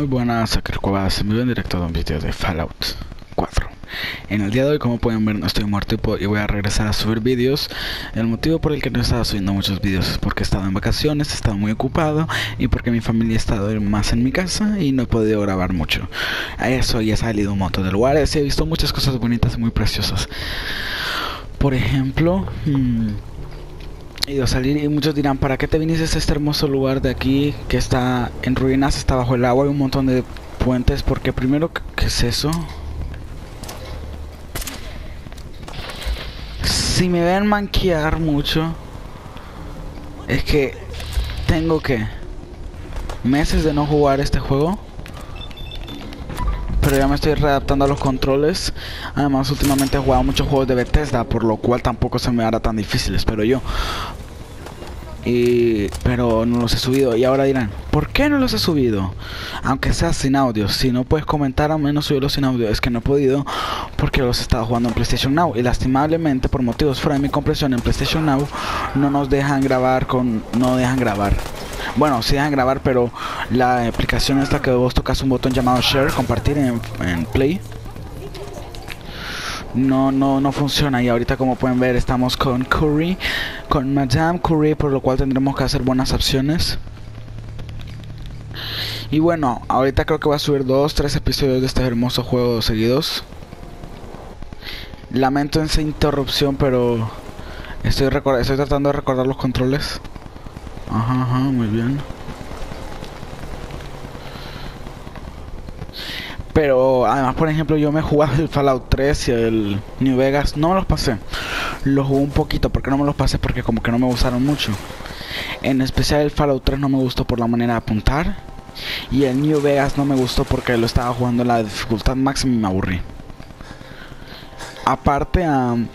Muy buenas, aquí Cuevas, me voy en directo a un vídeo de Fallout 4 En el día de hoy, como pueden ver, no estoy muerto y voy a regresar a subir vídeos El motivo por el que no he estado subiendo muchos vídeos es porque he estado en vacaciones, he estado muy ocupado Y porque mi familia ha estado más en mi casa y no he podido grabar mucho. A eso y he salido un montón de lugares y he visto muchas cosas bonitas y muy preciosas. Por ejemplo... Mmm, salir y muchos dirán, ¿para qué te viniste a este hermoso lugar de aquí que está en ruinas, está bajo el agua, hay un montón de puentes? Porque primero, ¿qué es eso? Si me ven manquear mucho, es que tengo que meses de no jugar este juego. Pero ya me estoy readaptando a los controles. Además, últimamente he jugado muchos juegos de Bethesda, por lo cual tampoco se me hará tan difícil, espero yo. Y, pero no los he subido. Y ahora dirán, ¿por qué no los he subido? Aunque sea sin audio. Si no puedes comentar, al menos subirlos sin audio. Es que no he podido porque los he estado jugando en PlayStation Now. Y lastimablemente, por motivos fuera de mi compresión en PlayStation Now, no nos dejan grabar con. No dejan grabar. Bueno, sí dejan grabar, pero la aplicación esta que vos tocas un botón llamado Share, compartir en, en Play no, no, no funciona y ahorita como pueden ver estamos con Curry, con Madame Curry, por lo cual tendremos que hacer buenas opciones. Y bueno, ahorita creo que voy a subir dos, tres episodios de este hermoso juego seguidos. Lamento esa interrupción, pero estoy, estoy tratando de recordar los controles. Ajá, ajá, muy bien. Pero además, por ejemplo, yo me jugaba el Fallout 3 y el New Vegas. No me los pasé. Los jugué un poquito. porque no me los pasé? Porque como que no me gustaron mucho. En especial el Fallout 3 no me gustó por la manera de apuntar. Y el New Vegas no me gustó porque lo estaba jugando en la dificultad máxima y me aburrí. Aparte,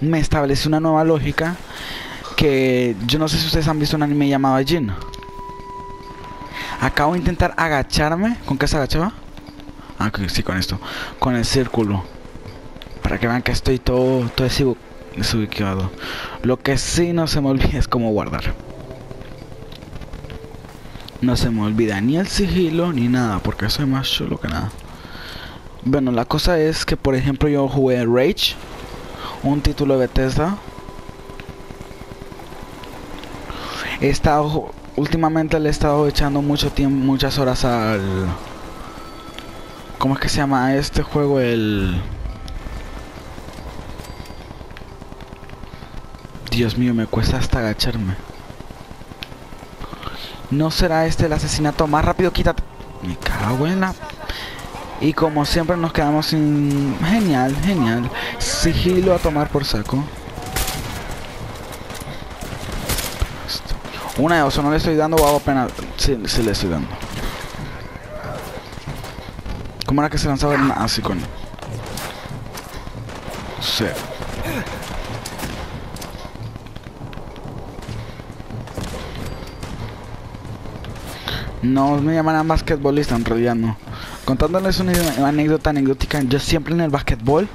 me establecí una nueva lógica que yo no sé si ustedes han visto un anime llamado Jin. Acabo de intentar agacharme. ¿Con qué se agachaba? Ah, sí, con esto. Con el círculo. Para que vean que estoy todo, todo desubicado. Lo que sí no se me olvida es cómo guardar. No se me olvida ni el sigilo ni nada, porque soy más chulo que nada. Bueno, la cosa es que, por ejemplo, yo jugué Rage, un título de Bethesda. He estado, últimamente le he estado echando mucho tiempo, muchas horas al ¿Cómo es que se llama este juego? El... Dios mío, me cuesta hasta agacharme. ¿No será este el asesinato más rápido? Quítate. Me cago en. Y como siempre nos quedamos sin... Genial, genial. Sigilo a tomar por saco. Una de dos, no le estoy dando o hago pena. Sí, sí le estoy dando. ¿Cómo era que se lanzaba el así con? Sí. No me llamarán basquetbolista, en realidad no. Contándoles una anécdota anecdótica, yo siempre en el basquetbol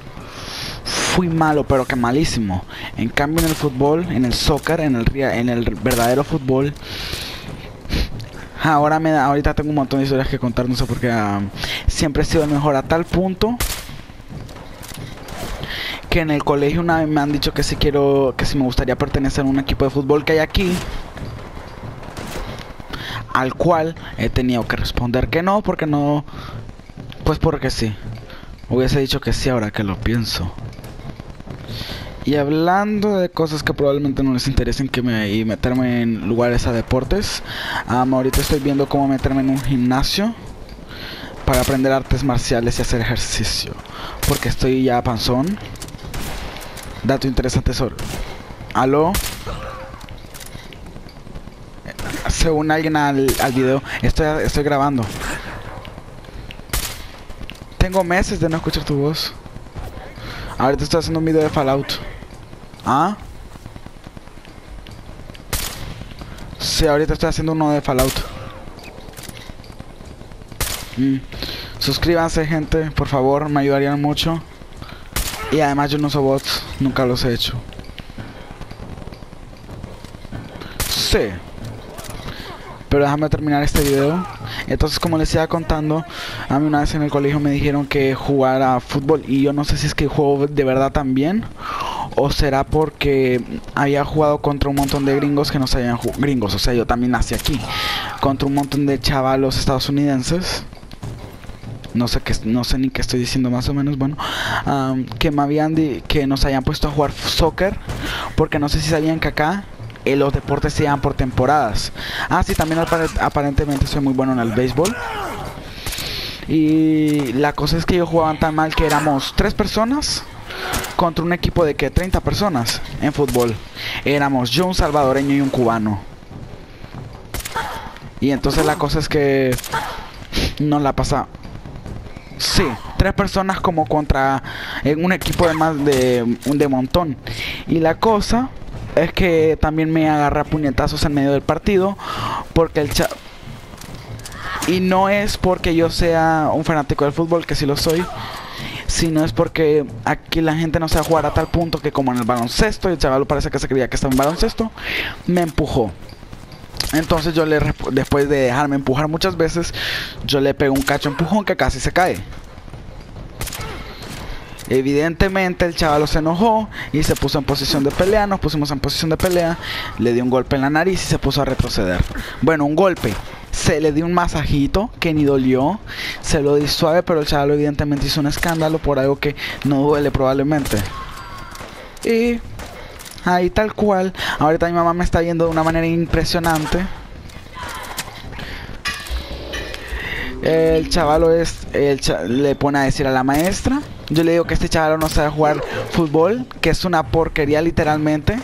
fui malo, pero que malísimo. En cambio en el fútbol, en el soccer, en el, en el verdadero fútbol, ahora me da, ahorita tengo un montón de historias que contar, no sé por qué. Ah, siempre he sido el mejor a tal punto que en el colegio una vez me han dicho que si quiero, que si me gustaría pertenecer a un equipo de fútbol que hay aquí, al cual he tenido que responder que no, porque no, pues porque sí. Hubiese dicho que sí ahora que lo pienso. Y hablando de cosas que probablemente no les interesen que me y meterme en lugares a deportes, ahorita estoy viendo cómo meterme en un gimnasio para aprender artes marciales y hacer ejercicio. Porque estoy ya panzón. Dato interesante sobre. ¿Aló? Según alguien al, al video, estoy, estoy grabando. Tengo meses de no escuchar tu voz. Ahorita estoy haciendo un video de Fallout. ¿Ah? Sí, ahorita estoy haciendo uno de Fallout. Mm. Suscríbanse, gente, por favor, me ayudarían mucho. Y además yo no uso bots, nunca los he hecho. Sí. Pero déjame terminar este video. Entonces, como les iba contando, a mí una vez en el colegio me dijeron que jugara fútbol y yo no sé si es que juego de verdad también o será porque había jugado contra un montón de gringos que no sabían gringos, o sea, yo también nací aquí, contra un montón de chavalos estadounidenses no sé qué, no sé ni qué estoy diciendo más o menos, bueno, que me habían que nos habían puesto a jugar soccer, porque no sé si sabían que acá eh, los deportes se llaman por temporadas. Ah, sí, también aparentemente soy muy bueno en el béisbol. Y la cosa es que ellos jugaban tan mal que éramos tres personas contra un equipo de que 30 personas en fútbol. Éramos yo un salvadoreño y un cubano. Y entonces la cosa es que no la pasa Sí, tres personas como contra en un equipo de más de, de montón. Y la cosa es que también me agarra puñetazos en medio del partido porque el cha y no es porque yo sea un fanático del fútbol, que sí lo soy, sino es porque aquí la gente no sabe jugar a tal punto que como en el baloncesto, y el chaval parece que se creía que estaba en baloncesto, me empujó. Entonces yo le, después de dejarme empujar muchas veces, yo le pego un cacho empujón que casi se cae. Evidentemente el chaval se enojó y se puso en posición de pelea, nos pusimos en posición de pelea, le dio un golpe en la nariz y se puso a retroceder. Bueno, un golpe. Se le dio un masajito que ni dolió, se lo di suave, pero el chaval evidentemente hizo un escándalo por algo que no duele probablemente. Y Ahí tal cual. Ahorita mi mamá me está viendo de una manera impresionante. El chavalo es, el le pone a decir a la maestra. Yo le digo que este chavalo no sabe jugar fútbol, que es una porquería literalmente.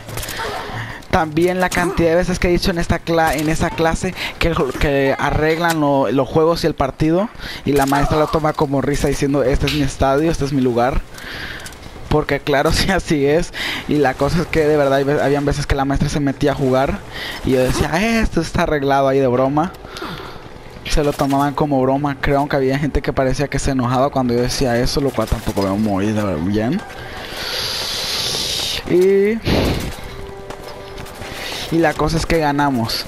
También la cantidad de veces que he dicho en esta en esa clase que, arreglan los juegos y el partido y la maestra lo toma como risa diciendo este es mi estadio, este es mi lugar porque claro, sí así es. Y la cosa es que de verdad habían veces que la maestra se metía a jugar y yo decía, esto está arreglado ahí de broma. Se lo tomaban como broma, creo que había gente que parecía que se enojaba cuando yo decía eso, lo cual tampoco veo muy bien. Y, y la cosa es que ganamos.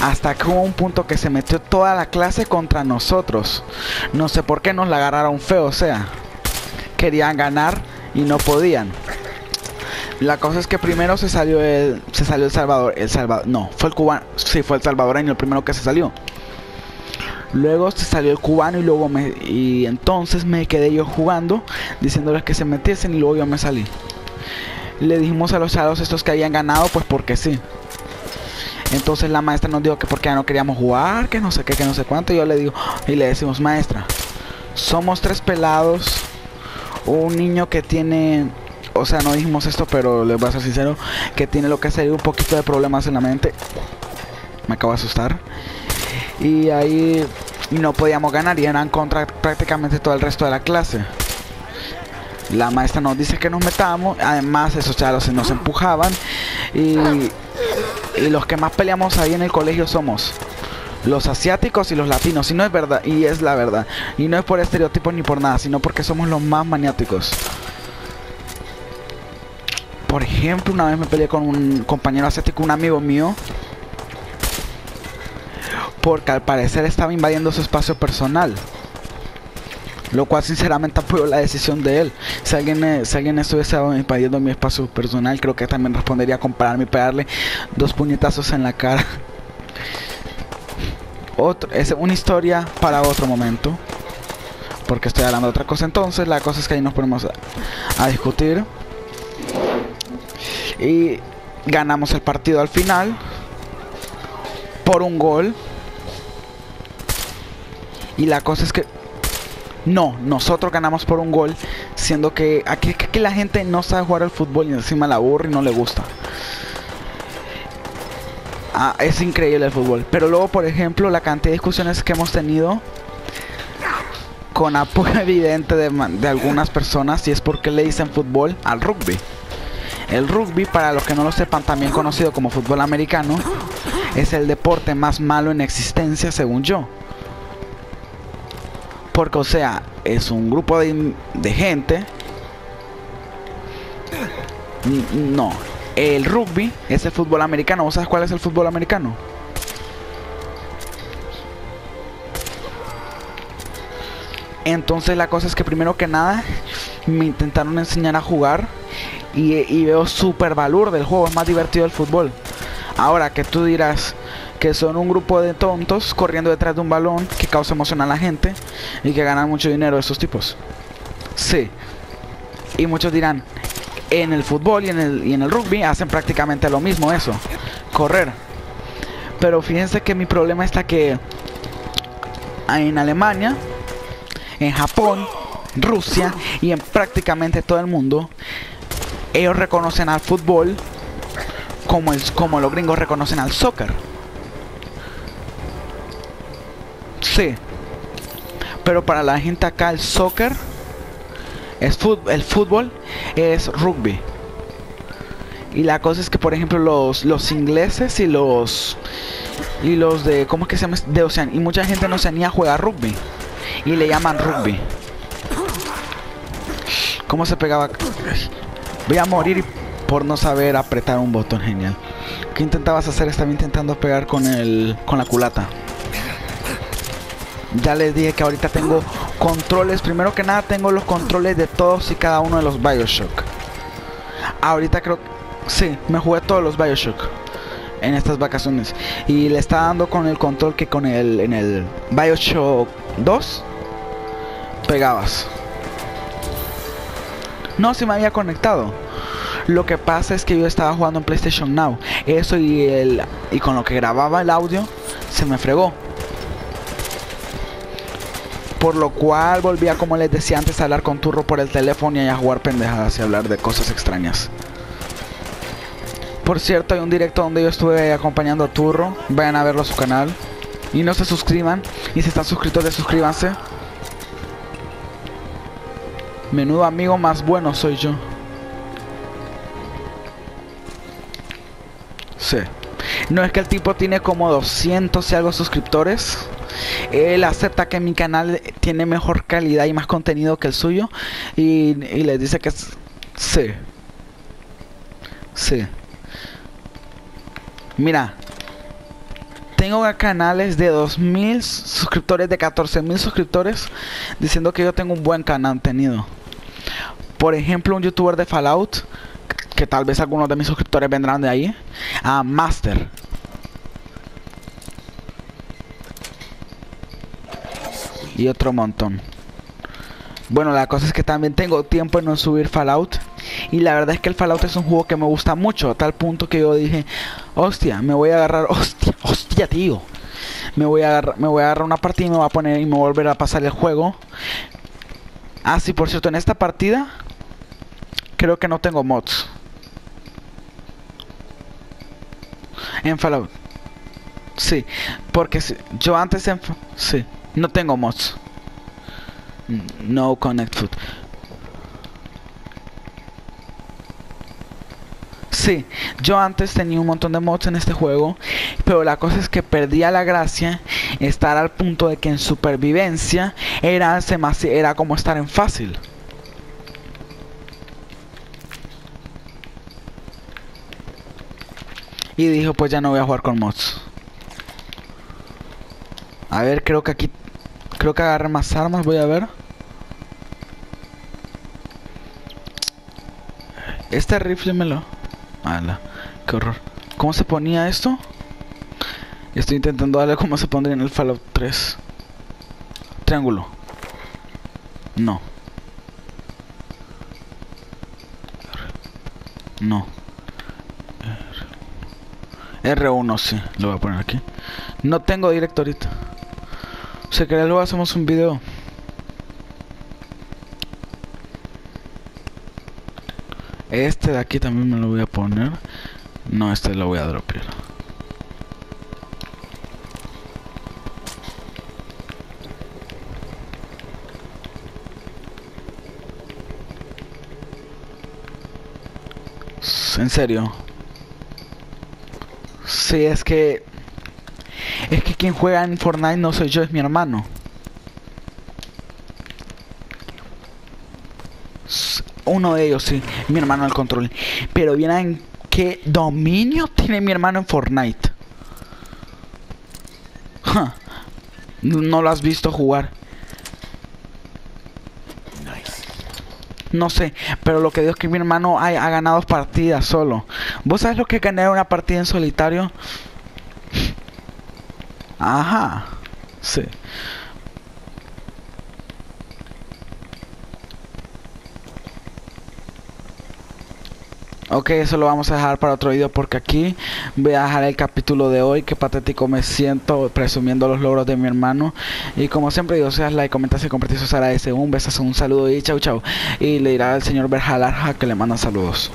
Hasta que hubo un punto que se metió toda la clase contra nosotros. No sé por qué nos la agarraron feo, o sea. Querían ganar y no podían. La cosa es que primero se salió el se salió el Salvador, el Salvador, no, fue el cubano, sí fue el salvadoreño el primero que se salió. Luego se salió el cubano y luego me y entonces me quedé yo jugando diciéndoles que se metiesen y luego yo me salí. Le dijimos a los chavos estos que habían ganado pues porque sí. Entonces la maestra nos dijo que porque ya no queríamos jugar, que no sé qué, que no sé cuánto. Y yo le digo, y le decimos, maestra, somos tres pelados un niño que tiene o sea, no dijimos esto, pero les voy a ser sincero, que tiene lo que sería un poquito de problemas en la mente. Me acabo de asustar. Y ahí no podíamos ganar y eran contra prácticamente todo el resto de la clase. La maestra nos dice que nos metamos, además esos chavos nos empujaban y, y los que más peleamos ahí en el colegio somos los asiáticos y los latinos. Y no es verdad, y es la verdad. Y no es por estereotipos ni por nada, sino porque somos los más maniáticos. Por ejemplo, una vez me peleé con un compañero asiático, un amigo mío. Porque al parecer estaba invadiendo su espacio personal. Lo cual sinceramente apoyo la decisión de él. Si alguien, eh, si alguien estuviese invadiendo mi espacio personal, creo que también respondería a compararme y pegarle dos puñetazos en la cara es una historia para otro momento. Porque estoy hablando de otra cosa. Entonces, la cosa es que ahí nos ponemos a, discutir. Y ganamos el partido al final. Por un gol. Y la cosa es que no, nosotros ganamos por un gol, siendo que aquí, aquí, la gente no sabe jugar al fútbol y encima la aburre y no le gusta. Ah, es increíble el fútbol. Pero luego, por ejemplo, la cantidad de discusiones que hemos tenido con apoyo evidente de, algunas personas y es porque le dicen fútbol al rugby. El rugby, para los que no lo sepan, también conocido como fútbol americano, es el deporte más malo en existencia según yo. Porque, o sea, es un grupo de, de gente. No, el rugby es el fútbol americano. ¿Vos sabes cuál es el fútbol americano? Entonces la cosa es que primero que nada me intentaron enseñar a jugar y, veo súper valor del juego, es más divertido el fútbol. Ahora que tú dirás que son un grupo de tontos corriendo detrás de un balón que causa emoción a la gente y que ganan mucho dinero estos tipos. Sí. Y muchos dirán, en el fútbol y en el, y en el rugby hacen prácticamente lo mismo eso, correr. Pero fíjense que mi problema está que en Alemania, en Japón, Rusia y en prácticamente todo el mundo, ellos reconocen al fútbol como, el, como los gringos reconocen al soccer. Sí. Pero para la gente acá el soccer es el fútbol es rugby. Y la cosa es que por ejemplo los, los ingleses y los y los de ¿cómo es que se llama? de Oceanía y mucha gente en Oceanía juega rugby y le llaman rugby. ¿Cómo se pegaba? Voy a morir por no saber apretar un botón genial. ¿Qué intentabas hacer? Estaba intentando pegar con el con la culata. Ya les dije que ahorita tengo controles. Primero que nada tengo los controles de todos y cada uno de los Bioshock. Ahorita creo que... Sí, me jugué todos los Bioshock en estas vacaciones. Y le está dando con el control que con el en el Bioshock 2 pegabas. No se me había conectado. Lo que pasa es que yo estaba jugando en PlayStation Now. Eso y el y con lo que grababa el audio se me fregó. Por lo cual volvía, como les decía antes, a hablar con Turro por el teléfono y a jugar pendejadas y hablar de cosas extrañas. Por cierto, hay un directo donde yo estuve acompañando a Turro. Vayan a verlo a su canal. Y no se suscriban. Y si están suscritos, suscríbanse. Menudo amigo más bueno soy yo. Sí. No es que el tipo tiene como 200 y algo suscriptores. Él acepta que mi canal tiene mejor calidad y más contenido que el suyo. Y, y les dice que sí. Sí. Mira. Tengo canales de 2.000 suscriptores, de 14.000 suscriptores, diciendo que yo tengo un buen canal contenido. Por ejemplo, un youtuber de Fallout, que tal vez algunos de mis suscriptores vendrán de ahí, a Master. Y otro montón. Bueno, la cosa es que también tengo tiempo en no subir Fallout. Y la verdad es que el Fallout es un juego que me gusta mucho. A tal punto que yo dije, hostia, me voy a agarrar, hostia, hostia, tío. Me voy a agarrar, me voy a agarrar una partida y me voy a poner y me voy a volver a pasar el juego. Ah, sí, por cierto, en esta partida creo que no tengo mods. En Fallout. Sí, porque yo antes en... Sí. No tengo mods. No connect food. Sí, yo antes tenía un montón de mods en este juego, pero la cosa es que perdía la gracia estar al punto de que en supervivencia era, era como estar en fácil. Y dijo, pues ya no voy a jugar con mods. A ver, creo que aquí Creo que agarré más armas, voy a ver. Este rifle me lo... Mala, qué horror. ¿Cómo se ponía esto? Estoy intentando darle cómo se pondría en el Fallout 3. Triángulo. No. No. R1 sí, lo voy a poner aquí. No tengo directo. Se que luego hacemos un video. Este de aquí también me lo voy a poner. No, este lo voy a dropear. En serio. Sí, es que es que quien juega en Fortnite no soy yo, es mi hermano. Uno de ellos, sí, mi hermano al control. Pero en qué dominio tiene mi hermano en Fortnite. No lo has visto jugar. No sé, pero lo que digo es que mi hermano ha, ha ganado partidas solo. ¿Vos sabes lo que es ganar una partida en solitario? Ajá. Sí. Ok, eso lo vamos a dejar para otro video porque aquí voy a dejar el capítulo de hoy. Que patético me siento presumiendo los logros de mi hermano. Y como siempre digo, seas like, comentas y compartís, os agradece. Un besazo, un saludo y chau chau. Y le dirá al señor Berjalarja que le manda saludos.